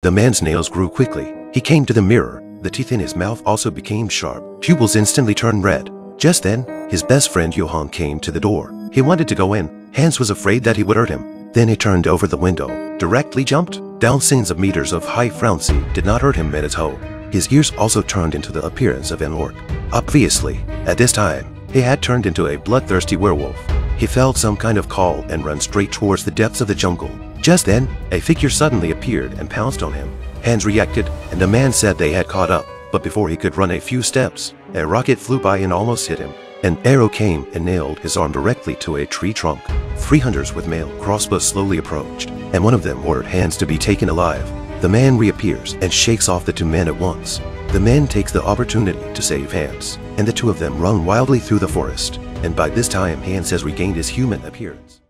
The man's nails grew quickly. He came to the mirror. The teeth in his mouth also became sharp. Pupils instantly turned red. Just then, his best friend Johann came to the door. He wanted to go in. Hans was afraid that he would hurt him. Then he turned over the window, directly jumped. Thousands of meters of high Francie did not hurt him at his hole. His ears also turned into the appearance of an orc. Obviously, at this time, he had turned into a bloodthirsty werewolf. He felt some kind of call and ran straight towards the depths of the jungle. Just then, a figure suddenly appeared and pounced on him. Hans reacted, and the man said they had caught up. But before he could run a few steps, a rocket flew by and almost hit him. An arrow came and nailed his arm directly to a tree trunk. Three hunters with mailed crossbows slowly approached, and one of them ordered Hans to be taken alive. The man reappears and shakes off the two men at once. The man takes the opportunity to save Hans, and the two of them run wildly through the forest. And by this time, Hans has regained his human appearance.